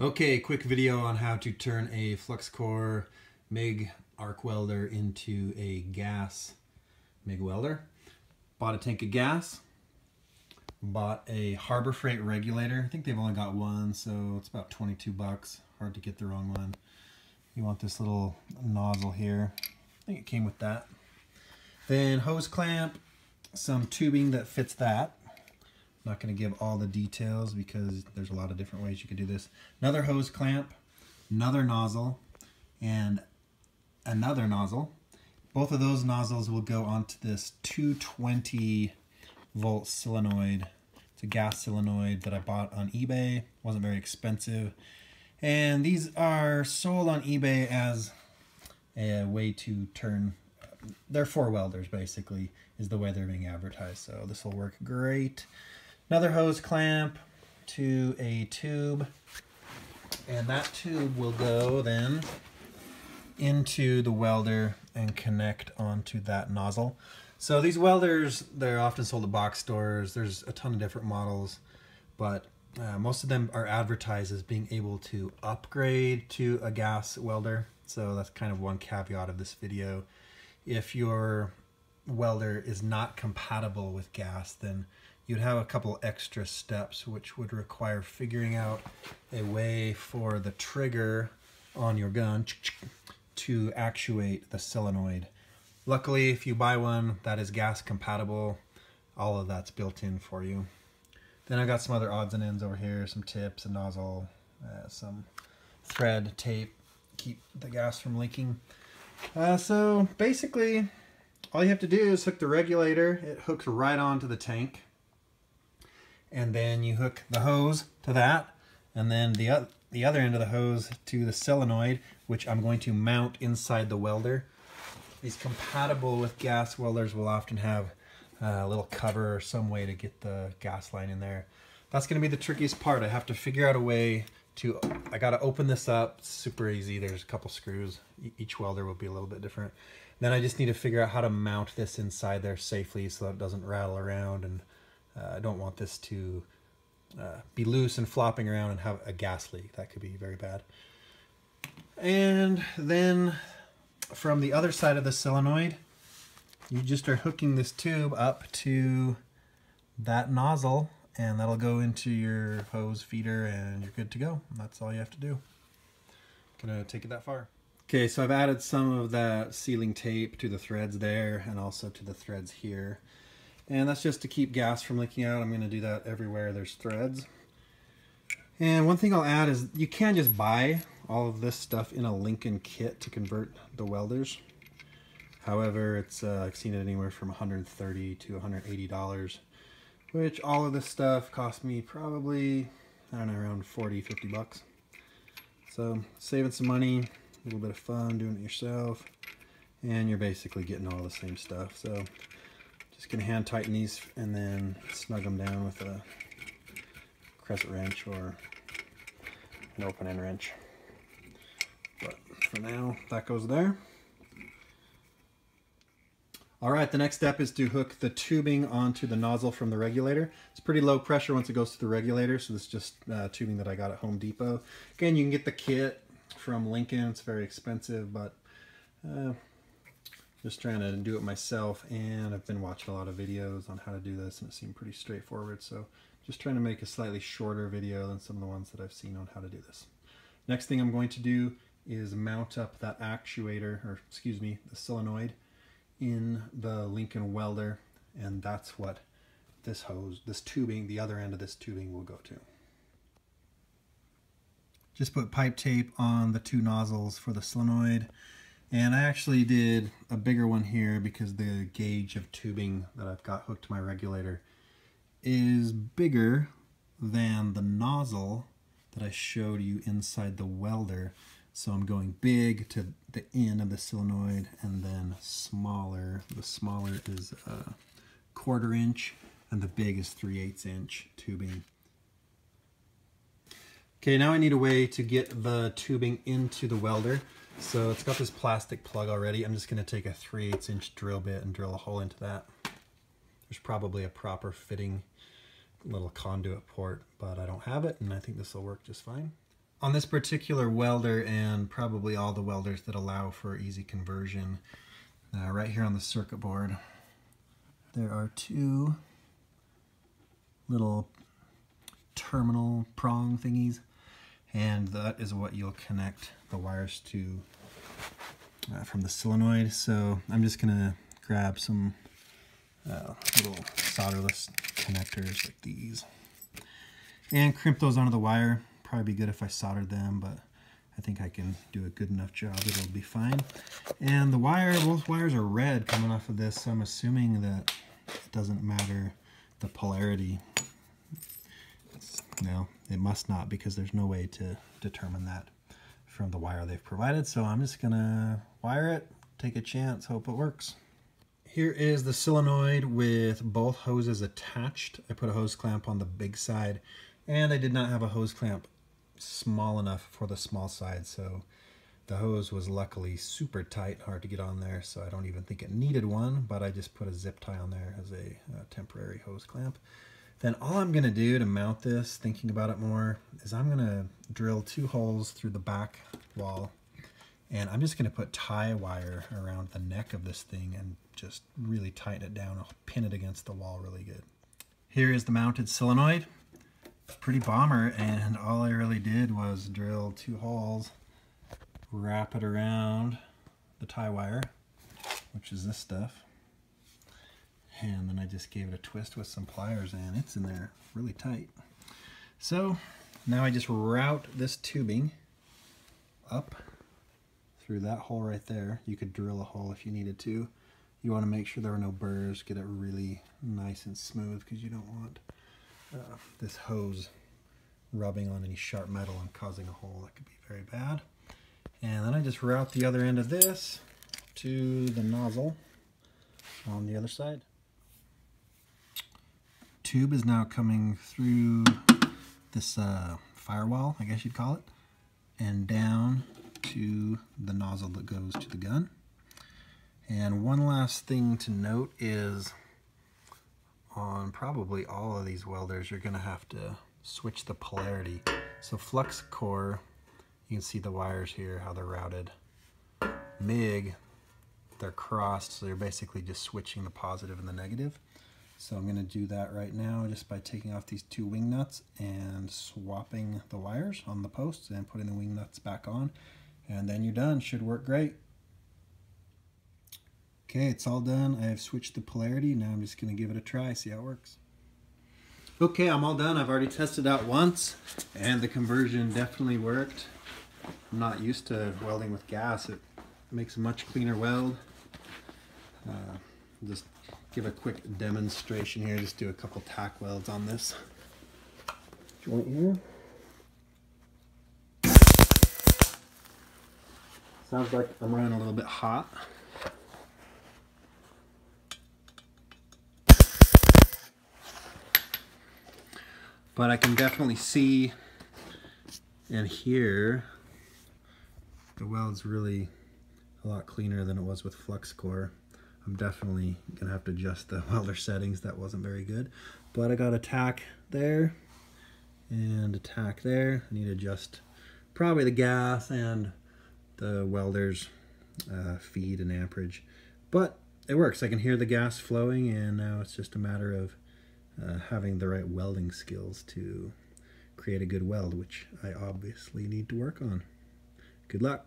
Okay, quick video on how to turn a flux core MIG arc welder into a gas MIG welder. Bought a tank of gas, bought a Harbor Freight regulator. I think they've only got one, so it's about 22 bucks. Hard to get the wrong one. You want this little nozzle here. I think it came with that. Then hose clamp, some tubing that fits that. I'm not going to give all the details because there's a lot of different ways you could do this. Another hose clamp, another nozzle, and another nozzle. Both of those nozzles will go onto this 220 volt solenoid. It's a gas solenoid that I bought on eBay. wasn't very expensive. And these are sold on eBay as a way to turn, they're for welders basically, is the way they're being advertised. So this will work great. Another hose clamp to a tube. And that tube will go then into the welder and connect onto that nozzle. So these welders, they're often sold at box stores. There's a ton of different models, but uh, most of them are advertised as being able to upgrade to a gas welder. So that's kind of one caveat of this video. If your welder is not compatible with gas, then you'd have a couple extra steps which would require figuring out a way for the trigger on your gun to actuate the solenoid. Luckily, if you buy one that is gas compatible, all of that's built in for you. Then I got some other odds and ends over here, some tips, a nozzle, uh, some thread, tape, keep the gas from leaking. Uh, so basically, all you have to do is hook the regulator. It hooks right onto the tank and then you hook the hose to that and then the, the other end of the hose to the solenoid which I'm going to mount inside the welder. These compatible with gas welders will often have uh, a little cover or some way to get the gas line in there. That's going to be the trickiest part. I have to figure out a way to, I got to open this up. Super easy. There's a couple screws. Each welder will be a little bit different. Then I just need to figure out how to mount this inside there safely so that it doesn't rattle around and uh, I don't want this to uh, be loose and flopping around and have a gas leak. That could be very bad. And then from the other side of the solenoid, you just are hooking this tube up to that nozzle and that'll go into your hose feeder and you're good to go. That's all you have to do. Gonna take it that far. Okay, so I've added some of that sealing tape to the threads there and also to the threads here. And that's just to keep gas from leaking out. I'm going to do that everywhere there's threads. And one thing I'll add is you can just buy all of this stuff in a Lincoln kit to convert the welders. However, it's uh, I've seen it anywhere from 130 to 180 dollars, which all of this stuff cost me probably I don't know around 40, 50 bucks. So saving some money, a little bit of fun doing it yourself, and you're basically getting all the same stuff. So just gonna hand tighten these and then snug them down with a crescent wrench or an open end wrench. But for now, that goes there. All right, the next step is to hook the tubing onto the nozzle from the regulator. It's pretty low pressure once it goes to the regulator, so this is just uh, tubing that I got at Home Depot. Again, you can get the kit from Lincoln. It's very expensive, but uh, just trying to do it myself and I've been watching a lot of videos on how to do this and it seemed pretty straightforward so just trying to make a slightly shorter video than some of the ones that I've seen on how to do this. Next thing I'm going to do is mount up that actuator or excuse me the solenoid in the Lincoln welder and that's what this hose, this tubing, the other end of this tubing will go to. Just put pipe tape on the two nozzles for the solenoid and I actually did a bigger one here because the gauge of tubing that I've got hooked to my regulator is bigger than the nozzle that I showed you inside the welder. So I'm going big to the end of the solenoid and then smaller. The smaller is a quarter inch and the big is 3 8 inch tubing. Okay, now I need a way to get the tubing into the welder. So it's got this plastic plug already. I'm just going to take a 3 8 inch drill bit and drill a hole into that. There's probably a proper fitting little conduit port, but I don't have it, and I think this will work just fine. On this particular welder and probably all the welders that allow for easy conversion, uh, right here on the circuit board, there are two little terminal prong thingies and that is what you'll connect the wires to uh, from the solenoid. So I'm just gonna grab some uh, little solderless connectors like these and crimp those onto the wire. Probably be good if I soldered them, but I think I can do a good enough job. It'll be fine. And the wire, both wires are red coming off of this, so I'm assuming that it doesn't matter the polarity. No, it must not because there's no way to determine that from the wire they've provided. So I'm just gonna wire it, take a chance, hope it works. Here is the solenoid with both hoses attached. I put a hose clamp on the big side and I did not have a hose clamp small enough for the small side. So the hose was luckily super tight, hard to get on there. So I don't even think it needed one, but I just put a zip tie on there as a, a temporary hose clamp. Then all I'm gonna do to mount this, thinking about it more, is I'm gonna drill two holes through the back wall and I'm just gonna put tie wire around the neck of this thing and just really tighten it down. I'll pin it against the wall really good. Here is the mounted solenoid. Pretty bomber and all I really did was drill two holes, wrap it around the tie wire, which is this stuff, and then I just gave it a twist with some pliers and it's in there really tight. So now I just route this tubing up through that hole right there. You could drill a hole if you needed to. You want to make sure there are no burrs, get it really nice and smooth because you don't want uh, this hose rubbing on any sharp metal and causing a hole. That could be very bad. And then I just route the other end of this to the nozzle on the other side tube is now coming through this uh, firewall, I guess you'd call it, and down to the nozzle that goes to the gun. And one last thing to note is on probably all of these welders, you're going to have to switch the polarity. So flux core, you can see the wires here, how they're routed. MIG, they're crossed, so you're basically just switching the positive and the negative. So I'm going to do that right now just by taking off these two wing nuts and swapping the wires on the posts and putting the wing nuts back on. And then you're done. Should work great. Okay, it's all done. I have switched the polarity. Now I'm just going to give it a try, see how it works. Okay, I'm all done. I've already tested out once and the conversion definitely worked. I'm not used to welding with gas. It makes a much cleaner weld. Uh, just give a quick demonstration here. Just do a couple tack welds on this joint here. Sounds like I'm running a little bit hot. But I can definitely see and hear the weld's really a lot cleaner than it was with flux core. I'm definitely gonna have to adjust the welder settings. That wasn't very good. But I got a tack there and a tack there. I need to adjust probably the gas and the welder's uh, feed and amperage. But it works. I can hear the gas flowing and now it's just a matter of uh, having the right welding skills to create a good weld, which I obviously need to work on. Good luck.